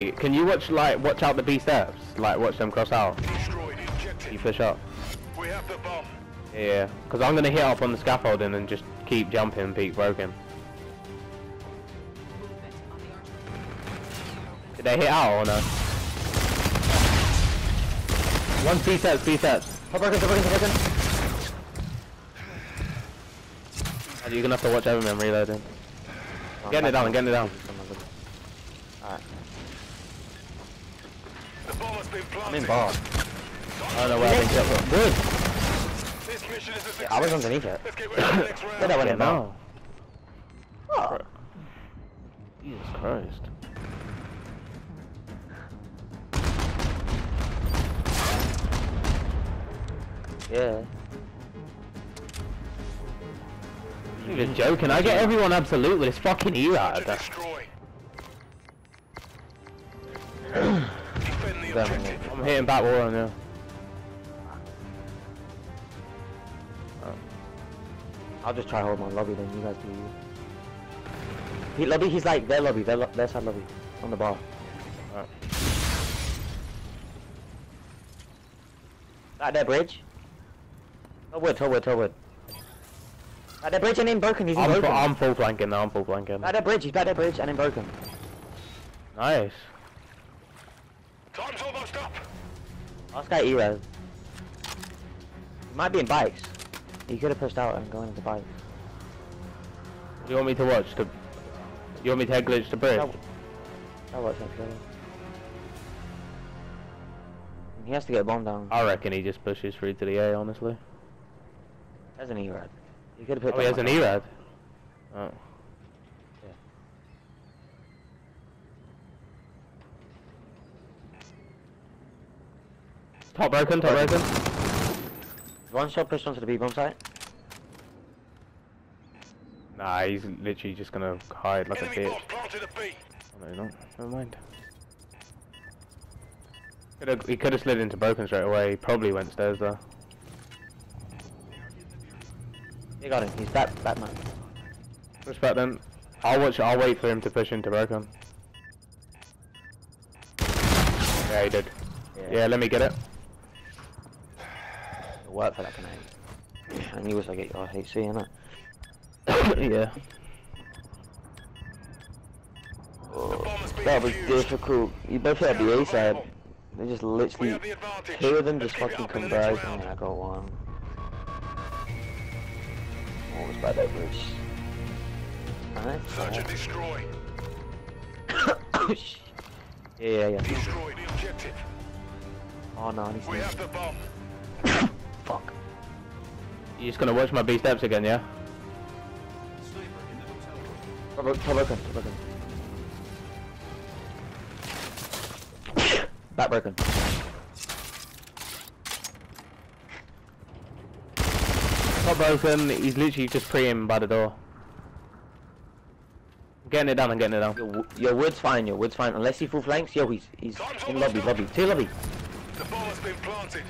Can you watch like watch out the B steps? Like watch them cross out. Destroy the objective. You push up. We have the bomb. Yeah, because I'm gonna hit up on the scaffolding and just keep jumping, peak broken. Did they hit out or no? One B steps, B steps. Top broken, top broken, top broken. You're gonna have to watch over me, I'm reloading. Getting it down, getting it down. Alright, The bomb has been planted. I'm in bar. I don't know where I've been killed. Good. This mission is a success. Yeah, I was underneath it. Let's get ready for the next Where round. that went in bar. no. Oh. Jesus Christ. Yeah. You're just joking. I get everyone absolute with this fucking To hitting back wall on you. I'll just try hold my lobby then, you guys do you. He, lobby, he's like their lobby, their, lo their side lobby. On the bar. Alright. At their bridge. Wood, wood, oh wood. At their bridge and in broken, he's in I'm, broken. I'm full flanking now, I'm full flanking. At their bridge, he's at their bridge and in broken. Nice. Time's almost up. Last guy E-Res. He might be in bikes. He could have pushed out and gone into bikes. You want me to watch the... You want me to head glitch the bridge? That, that works actually. He has to get a bomb down. I reckon he just pushes through to the A, honestly. There's an E-Red. He could have put Oh, he has an E-Rad? Oh. Top broken, top broken. One shot pushed onto the B-bomb site. Nah, he's literally just gonna hide like a Enemy bitch. bomb planted at B. Oh, no, he's not. Never mind. Could've, he could have slid into broken straight away. He probably went stairs though. They got him. He's back, back man. Push back then. I'll watch. I'll wait for him to push into broken. Yeah, he did. Yeah, let me get it. It'll work for that grenade. And you also get your HC in it. yeah. The bomb has been That was difficult. You both had the A side. They just literally have the two of them Let's just fucking up in the next converged and I got one. What was by that bridge? Nice. Search and destroy. oh shit. Yeah, yeah, yeah. Destroy the objective. Oh no, he's We have the bomb. Fuck. You're just gonna watch my B steps again, yeah? Top open, top open, top open. Back broken. Top broken. He's literally just pre him by the door. I'm getting it down. I'm getting it down. Your, your wood's fine, your wood's fine. Unless he full flanks, yo, he's he's in lobby, lobby. Two lobby. The bomb has been planted.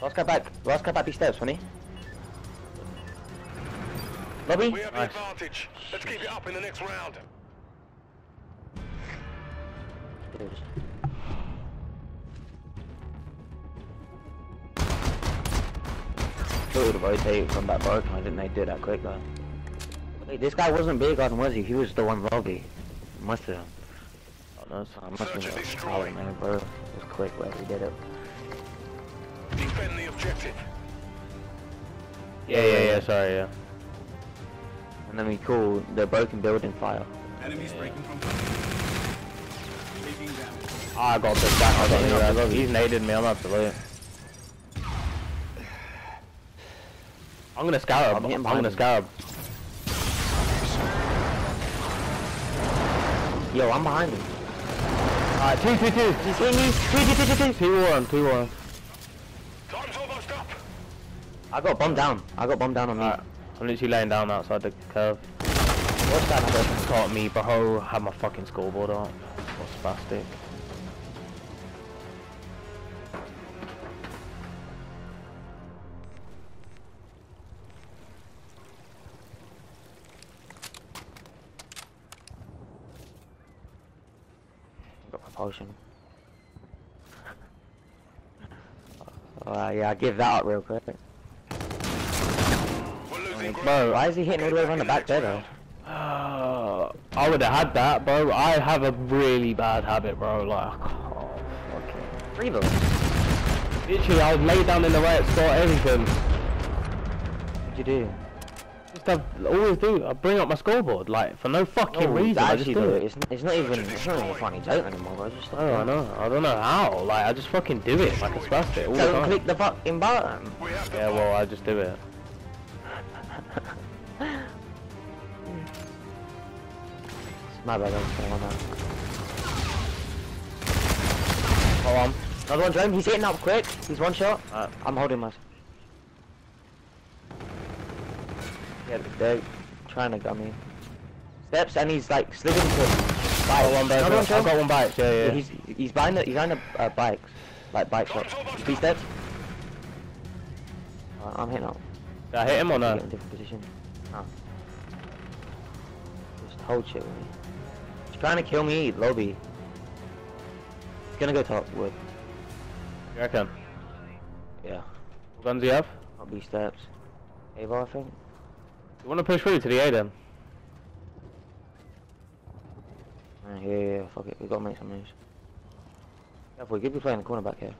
Last guy back. Last guy back these steps, honey. Lobby? We have the advantage. Let's keep it up in the next round. It would have from that broken. I didn't they do that quick though. Wait, this guy wasn't big on, was he? He was the one lobby. Must have. Oh, no, it's- I must have a man, bro. It was quick where he did it. Defend the objective. Yeah, yeah, yeah. Sorry, yeah. And then we call the broken building fire. Enemies breaking from Taking damage. Ah, I got this back. I got Yeah, I He's naded me. I'm absolute. I'm gonna scarab. I'm I'm, hitting gonna scarab. Yo, I'm behind him. Alright, two, two, two. He's hitting me. Two, two, two, two, two. Two one, two one. Up. I got bombed down. I got bombed down on me. Alright, I'm literally laying down outside the curve. What's that? Got- Caught me, bro. Had my fucking scoreboard on. What's spastic? potion. Uh, yeah, I give that up real quick. We're losing ground. Bro, Why is he hitting all the way around the back there though? Uh, I would have had that, bro. I have a really bad habit, bro. Like, oh, fucking. Three them. Literally, I would lay down in the right spot, everything. What'd you do? Just have, always do. I bring up my scoreboard, like, for no fucking No, reason. I just do though, it. it's, it's not even it's not even a funny joke anymore, bro. Just like, Oh, I know. I don't know how. Like, I just fucking do it. Like a spastic all Don't click the fucking button. We have the Yeah, well, I just do it. My bad, I'm gonna run out. Hold on. Another one, Jerome. He's hitting up quick. He's one shot. Alright. I'm holding my. Yeah, they're trying to gun me. Steps, and he's like slipping to. Got one, bro. Another one, I've got one bite. Yeah, yeah. He's he's behind the he's behind the uh, bikes, like bike shop. Three steps. Uh, I'm hitting up. Did I hit him or Get no? a different position. No. Just hold shit with me. He's trying to kill me, lobby. He's gonna go top wood. You reckon? Yeah. What guns do you have? Not B steps. Ava, I think. You want to push through to the A then? Yeah, yeah, yeah, fuck it. We gotta make some moves. Careful, we could be playing the corner back here.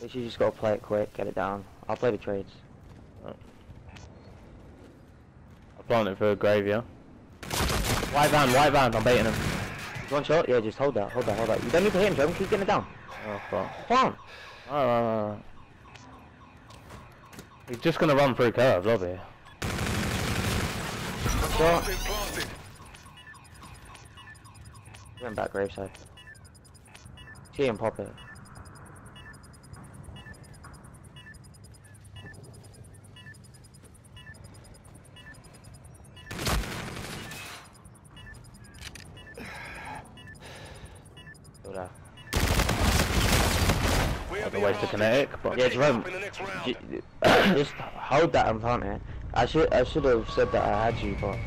Literally just gotta play it quick, get it down. I'll play the trades. I'll plant it for a grave, yeah? White van, white van, I'm baiting him. One shot? Yeah, just hold that, hold that, hold that. You don't need to hit him, Jerome. Keep getting it down. Oh, fuck. Come on. Alright, alright. He's just gonna run through curve, lobby. The bomb has been went back graveside. See him pop it. Kinetic, but Yeah, Keep Jerome. up in the next round. J- Just hold that in front here. I should I should have said that I had you, but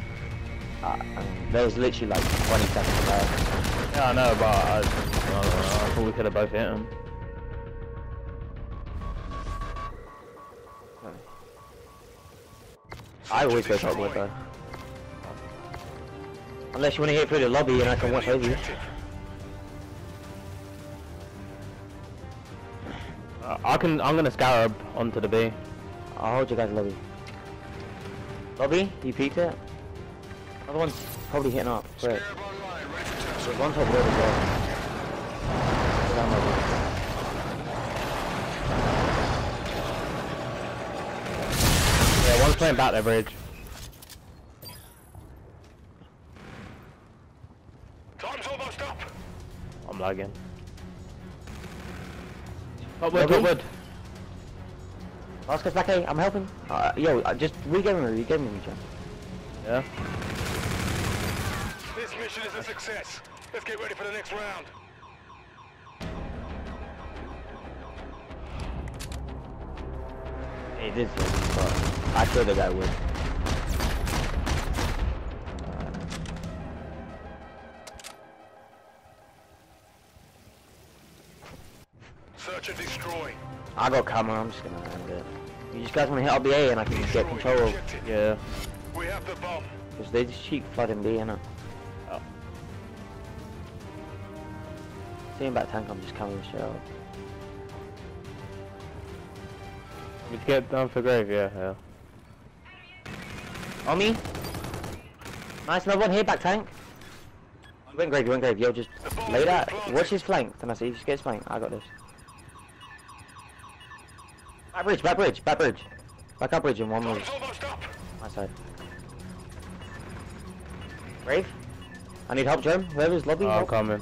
uh, um, there was literally like 20 seconds left. yeah, I know, but I, I, don't know, I thought we could have both hit him. I always go top with though. Unless you want to hit through the lobby and I can watch over you. Can, I'm gonna scarab onto the B. I'll hold you guys lobby. Lobby, you peeked it. Other one's probably hitting up. Great. Scarab online, ready to There's tackle. one top road as well. Go down lobby. Yeah, one's playing back there, bridge. Time's almost up. I'm lagging. Top wood, Lobby? top wood. Last guy's back A, I'm helping. Uh, yo, uh, just re-game me, re-game me, John. Yeah. This mission is a success. Let's get ready for the next round. He did say, but I killed the guy with. Search and destroy. I got camera, I'm just gonna end it. You just guys wanna hit RBA and I can just get control of. Yeah. We have the bomb. because they just cheat flooding B, innit? Oh. Seeing back tank, I'm just coming straight up. We get down for grave, yeah, yeah. On me! Nice, another one here, back tank. You went grave, you went grave. Yo, just lay that. Watch his flank. Then I see, just get his flank. I got this. Back bridge, back bridge, back bridge. Back up bridge in one move. Time's almost up. My side. Brave? I need help, Jerome. Whoever's lobby, Oh, I'm coming.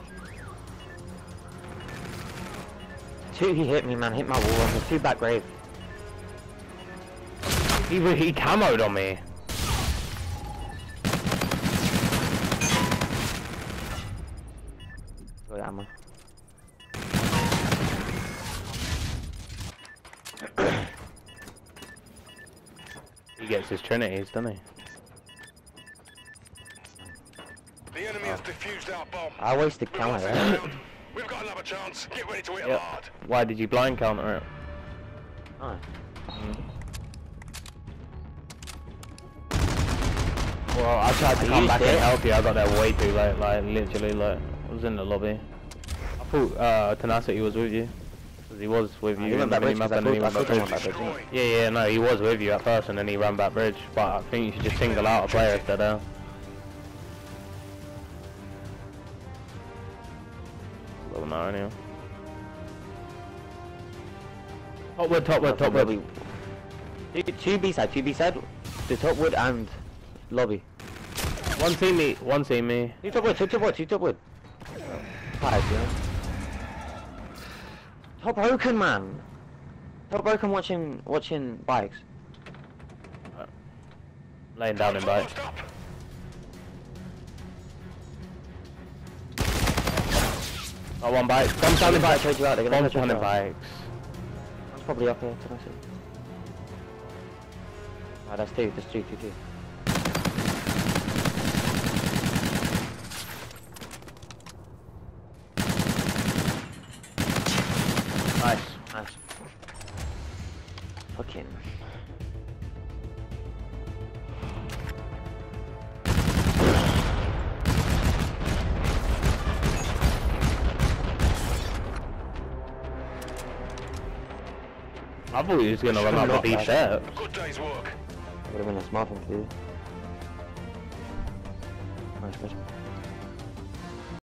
Two, he hit me, man. Hit my wall. And there's two back grave. He, he camoed on me. Got ammo. Gets his trinities, doesn't he? The enemy has defused our bomb. I wasted We've lost camera. this round. We've got another chance. Get ready to hit 'em Yep. hard. Why did you blind counter it? Nice. Well, I tried to I come used back and help you. I got there way too late. Like literally, like I was in the lobby. I thought uh, Tenacity was with you. 'Cause he was with ah, you in the back bridge minimap 'cause I and then he ran back bridge. Yeah, yeah, no, he was with you at first and then he ran back bridge. But I think you should just single out a player if they're there. Doesn't matter anyway. Top wood, top wood, top wood. Two, two B side, two B side. The top wood and lobby. One me, one me. Two top wood, two top wood, two top wood. Five, yeah. Top broken man. Top broken watching watching bikes. Uh, laying down in Time's bike. almost up. Oh, one bike. Come down in They're bike. trade you out, they're gonna trade down in bikes. That's probably up here, can I see? Oh, that's two, that's two, two, two. I thought he was gonna run up the Not deep bad. steps. Good day's work. Would have been a smart thing to do. Nice, good.